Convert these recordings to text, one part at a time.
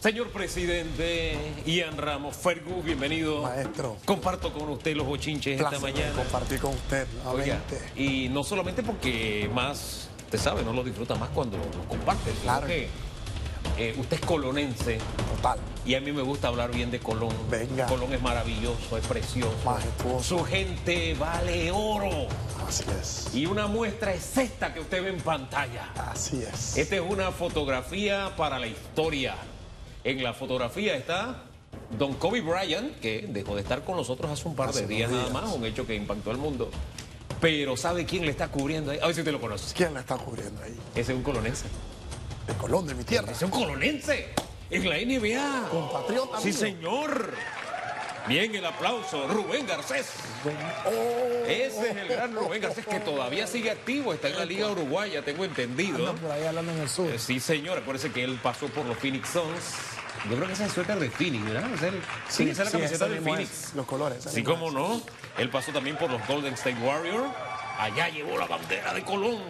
Señor presidente Ian Ramos, Fergu, bienvenido. Maestro. Comparto con usted los bochinches esta mañana. compartir con usted Oiga, y no solamente porque más, usted sabe, no lo disfruta más cuando lo comparte, Claro. que eh, usted es colonense Total. y a mí me gusta hablar bien de Colón. Venga. Colón es maravilloso, es precioso. Majestuoso. Su gente vale oro. Así es. Y una muestra es esta que usted ve en pantalla. Así es. Esta es una fotografía para la historia. En la fotografía está Don Kobe Bryant, que dejó de estar con nosotros hace un par Hace de días nada más, un hecho que impactó al mundo. Pero ¿sabe quién le está cubriendo ahí? A ver si usted lo conoce. ¿Quién la está cubriendo ahí? Ese es un colonense. De Colón, de mi tierra. Ese es un colonense. En la NBA. Compatriota Sí, mío. señor. Bien, el aplauso. Rubén Garcés. Oh, Ese es el gran Rubén Garcés que todavía sigue activo. Está en la Liga Uruguaya, tengo entendido. Anda por ahí hablando en el sur. Sí, señor. Acuérdese que él pasó por los Phoenix Suns. Yo creo que esa es el suéter de Phoenix, ¿verdad? Es el- sí, esa es la sí, camiseta de Phoenix. es, Los colores. Sí, cómo no. Él pasó también por los Golden State Warriors. Allá llevó la bandera de Colón.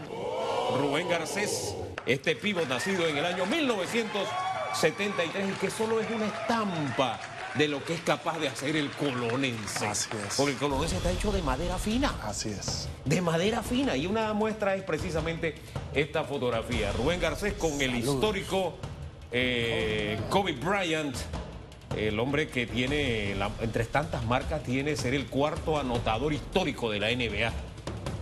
Rubén Garcés, este pívot nacido en el año 1973 y que solo es una estampa de lo que es capaz de hacer el colonense. Así es. Porque el colonense está hecho de madera fina Así es. de madera fina y una muestra es precisamente esta fotografía. Rubén Garcés con el histórico eh, Kobe Bryant, el hombre que tiene, la- entre tantas marcas, tiene ser el cuarto anotador histórico de la NBA,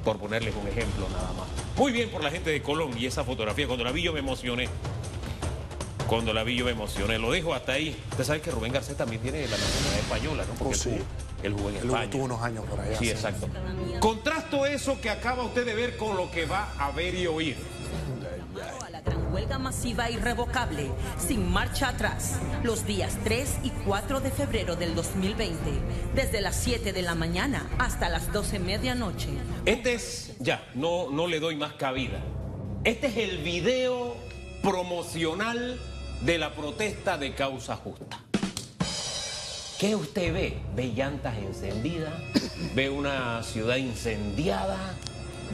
por ponerles un ejemplo nada más. Muy bien por la gente de Colón y esa fotografía, cuando la vi yo me emocioné. Cuando la vi yo me emocioné. Lo dejo hasta ahí. Usted sabe que Rubén Garcés también tiene la nacionalidad española, ¿no? Porque Oh, sí. él jugó- en Él España. tuvo unos años por allá. Sí, exacto. Contrasto eso que acaba usted de ver con lo que va a ver y oír. a la gran huelga masiva irrevocable, sin marcha atrás, los días 3 y 4 de febrero del 2020, desde las 7 de la mañana hasta las 12 medianoche. Este es, ya, no, no le doy más cabida. Este es el video promocional de la protesta de causa justa. ¿Qué usted ve? Ve llantas encendidas, ve una ciudad incendiada,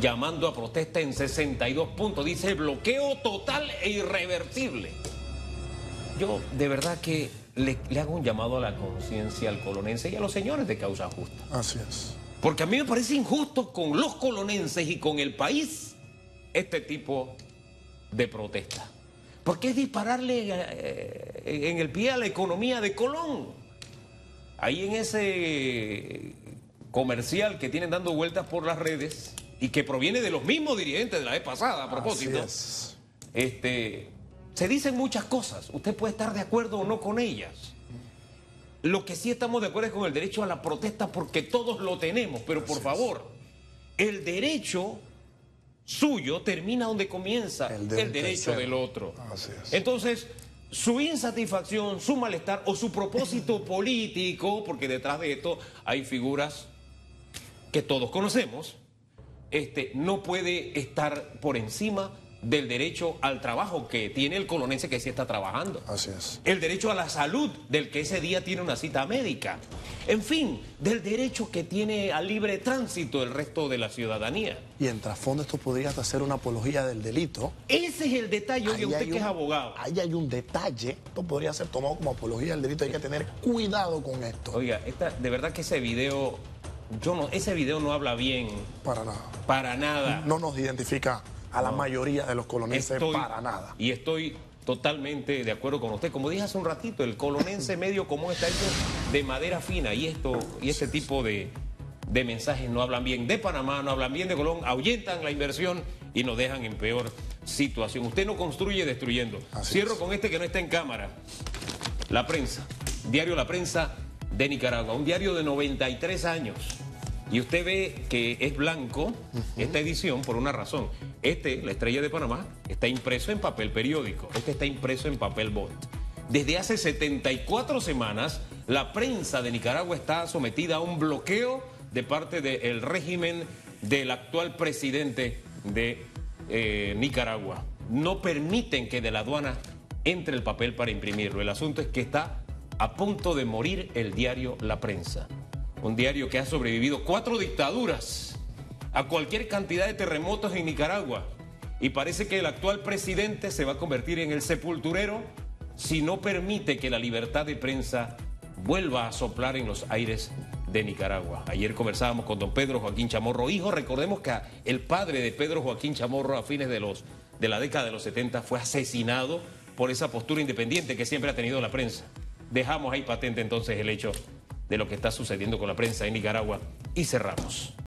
llamando a protesta en 62 puntos. Dice bloqueo total e irreversible. Yo de verdad que le, le hago un llamado a la conciencia al colonense y a los señores de causa justa. Así es. Porque a mí me parece injusto con los colonenses y con el país este tipo de protesta. Porque es dispararle eh, en el pie a la economía de Colón. Ahí en ese comercial que tienen dando vueltas por las redes y que proviene de los mismos dirigentes de la vez pasada, a propósito, es. este, se dicen muchas cosas. Usted puede estar de acuerdo o no con ellas. Lo que sí estamos de acuerdo es con el derecho a la protesta porque todos lo tenemos, pero por favor, el derecho suyo termina donde comienza El de derecho tercero. del otro. Así es. Entonces, su insatisfacción, su malestar o su propósito político, porque detrás de esto hay figuras que todos conocemos, este, no puede estar por encima del derecho al trabajo que tiene el colonense que sí está trabajando. Así es. El derecho a la salud del que ese día tiene una cita médica. En fin, del derecho que tiene al libre tránsito el resto de la ciudadanía. Y en trasfondo esto podría hasta ser una apología del delito. Ese es el detalle, oye, usted que es abogado. Ahí hay un detalle. Esto podría ser tomado como apología del delito. Hay que tener cuidado con esto. Oiga, esta, de verdad que ese video, yo no, ese video no habla bien Para nada. para nada. No nos identifica a la mayoría de los Estoy- para nada. Y estoy totalmente de acuerdo con usted. Como dije hace un ratito, el colonense medio común está hecho de madera fina y esto y este tipo de, de mensajes no hablan bien de Panamá, no hablan bien de Colón, ahuyentan la inversión y nos dejan en peor situación. Usted no construye destruyendo. Así Cierro es. con este que no está en cámara. La prensa, diario La Prensa de Nicaragua, un diario de 93 años. Y usted ve que es blanco esta edición por una razón. Este, la estrella de Panamá, está impreso en papel periódico. Este está impreso en papel bond. Desde hace 74 semanas, la prensa de Nicaragua está sometida a un bloqueo de parte del régimen del actual presidente de eh, Nicaragua. No permiten que de la aduana entre el papel para imprimirlo. El asunto es que está a punto de morir el diario La Prensa. Un diario que ha sobrevivido cuatro dictaduras, a cualquier cantidad de terremotos en Nicaragua. Y parece que el actual presidente se va a convertir en el sepulturero si no permite que la libertad de prensa vuelva a soplar en los aires de Nicaragua. Ayer conversábamos con don Pedro Joaquín Chamorro, hijo, recordemos que el padre de Pedro Joaquín Chamorro a fines de, los, de la década de los 70 fue asesinado por esa postura independiente que siempre ha tenido la prensa. Dejamos ahí patente entonces el hecho de lo que está sucediendo con la prensa en Nicaragua y cerramos.